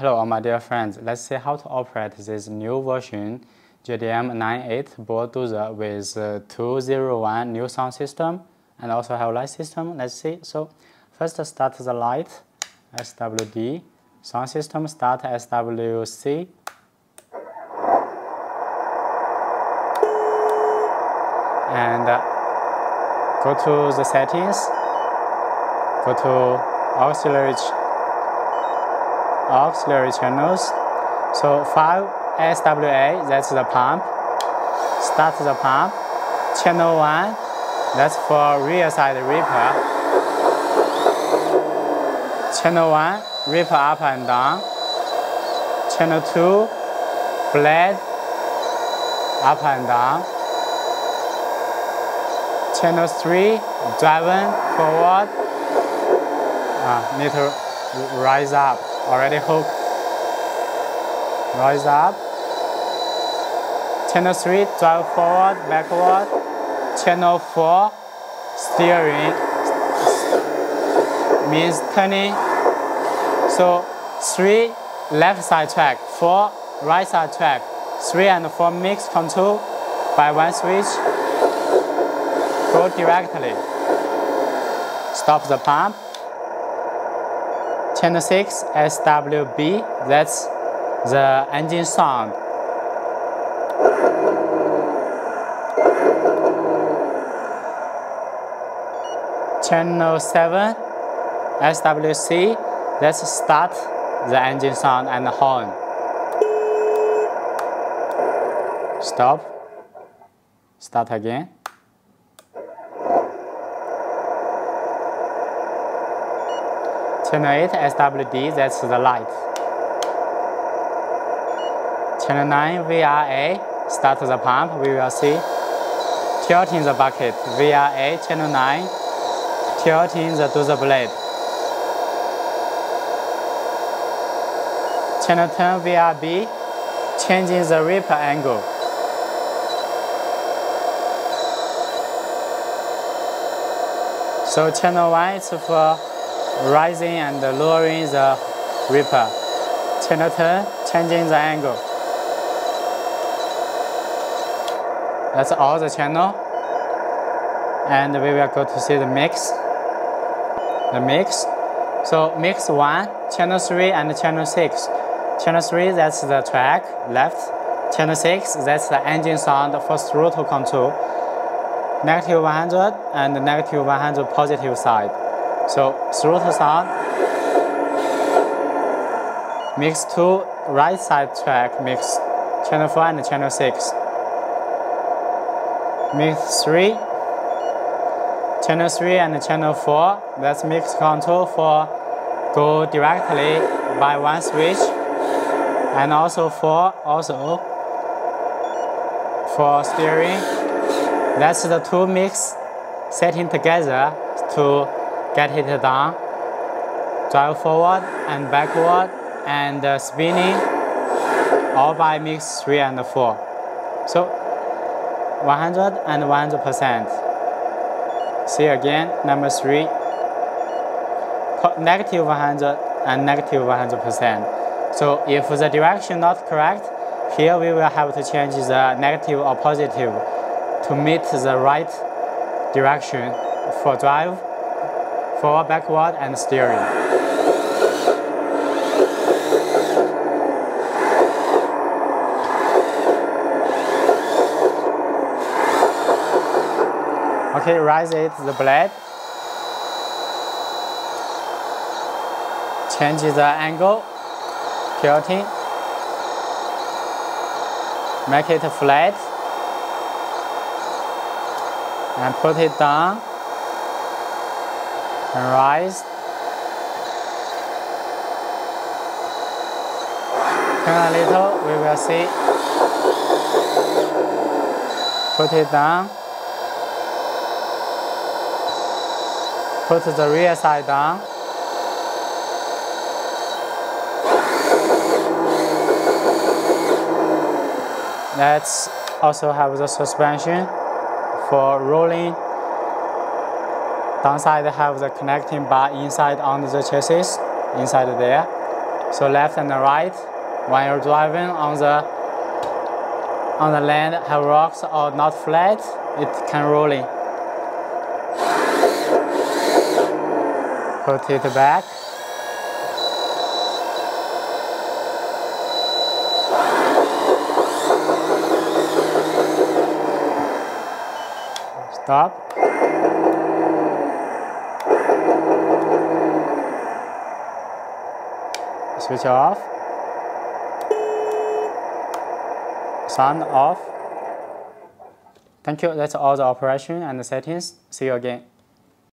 Hello my dear friends, let's see how to operate this new version JDM 98 bulldozer with uh, 201 new sound system and also have light system. Let's see. So first start the light, SWD, sound system start SWC. And uh, go to the settings, go to auxiliary auxiliary channels. So 5 SWA, that's the pump. Start the pump. Channel 1, that's for rear side ripper. Channel 1, ripper up and down. Channel 2, blade up and down. Channel 3, driven forward. Uh, need to rise up already hooked. Rise up. Channel 3, drive forward, backward. Channel 4, steering means turning. So 3 left side track, 4 right side track. 3 and 4 mix control by one switch. Go directly. Stop the pump. Channel 6 SWB, that's the engine sound. Channel 7 SWC, let's start the engine sound and horn. Stop. Start again. Channel 8 SWD, that's the light. Channel 9 VRA, start the pump, we will see. Tilting the bucket, VRA, channel 9, tilting the dozer blade. Channel 10 VRB, changing the ripper angle. So channel 1 is for rising and lowering the ripper. Channel 10, changing the angle. That's all the channel. And we will go to see the mix. The mix. So mix 1, channel 3 and channel 6. Channel 3, that's the track, left. Channel 6, that's the engine sound for throttle control. Negative 100 and negative 100 positive side. So throttle sound, mix 2 right side track mix channel 4 and channel 6. Mix 3, channel 3 and channel 4, that's mix control for go directly by one switch and also for also for steering. That's the two mix setting together to get it down, drive forward and backward and uh, spinning all by mix 3 and 4. So 100 and 100%. See again, number 3, negative 100 and negative 100%. So if the direction not correct, here we will have to change the negative or positive to meet the right direction for drive forward, backward, and steering. Okay, raise it, the blade. Change the angle, tilting. Make it flat. And put it down and rise. Turn a little, we will see. Put it down. Put the rear side down. Let's also have the suspension for rolling Downside have the connecting bar inside on the chassis, inside there. So left and right, when you're driving on the on the land have rocks or not flat, it can rolling. Put it back. Stop. Switch off. Sound off. Thank you. That's all the operation and the settings. See you again.